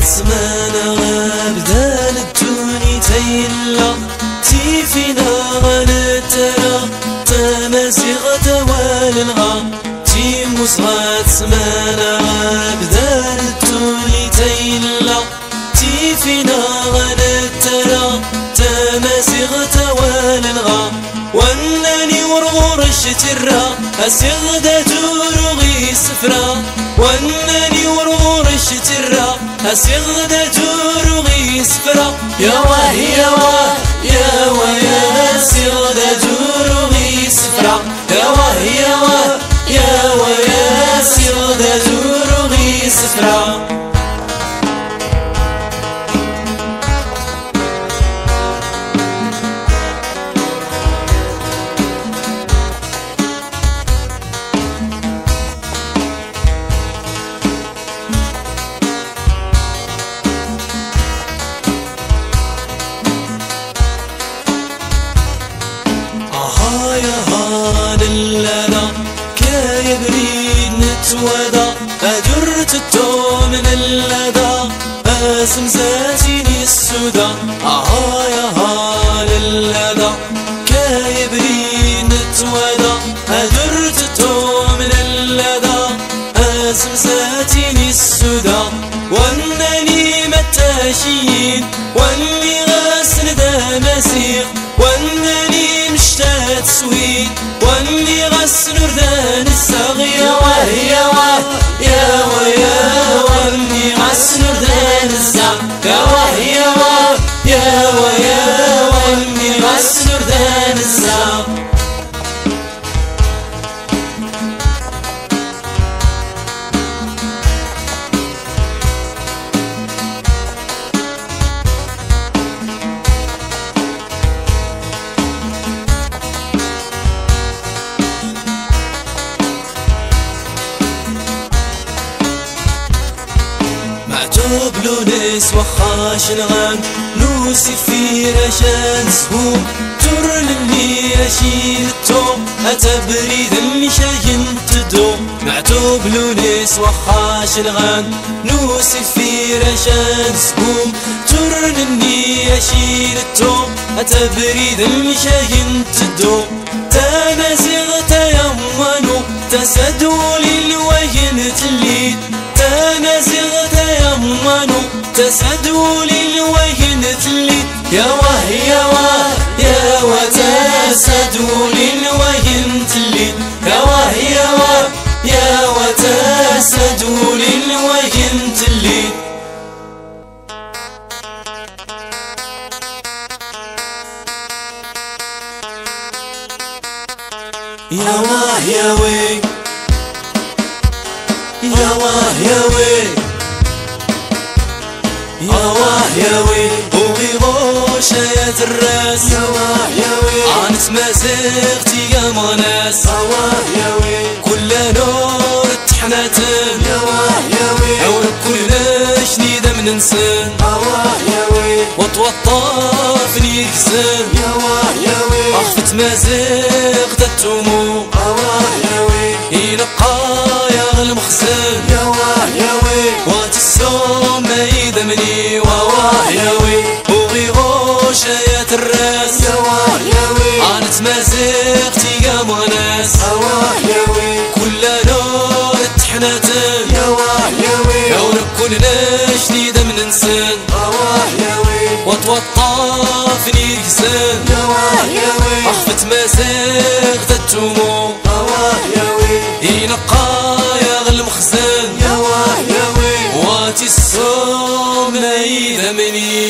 زمان غابدان الدوني تيلا. تيفينا غنترى تمازيغ دوال الغا تيم وصلت زمان غابدان الدوني تيلا. تيفينا غنترى تمازيغ دوال اسيغ دا تورغي سفرا وانني ورغور الشترا اسيغ دا تورغي سفرا يا واه يا واه ودا أدرت التو من اللدا أسم زاتيني السودا آها يا هال اللدا كايبرين تودا أدرت التو من اللدا أسم زاتيني السودا وانني متاشين واني غاسل دمسيق وانني مشتات سويد واني غاسل ردان السغية us. معتوب لونس وخاش الغان نوسي في رشان سهوم ترن اللي رشيد التوم. أتبريد المشاين تدوم. معتوب لونس وخاش الغان نوسي في رشان سهوم ترن اللي رشيد التوم. أتبريد المشاين تدوم. تنازغ تيمنوا تسدوا للوين تليد تسدوا للوين تليد يا واه يا واه يا وتسدوا للوين تليد يا واه يا واه يا وتسدوا للوين تليد يا واه يا وي يا واه يا وي يا واه يا وي بوغي غوش يا الرأس. يا واه يا وي انت مازغتي يا مغناس يا واه يا وي كل نور تحناتن يا واه يا وي عور كل شنيدة من نسن يا واه يا وي وتوطفني يكسن يا واه يا وي أخفت مازغت التمو يا واه وي انت مازغتي يا مغناس يا واه يا وي كل نور تحناتن يا واه يا وي يا كل شديدة من نسن يا واه يا وي وتوطفني يكسن يا واه يا وي اخفت مازغت التمو يا وي ينقى يا يا واه يا وي واتي ما وهواه يا ويل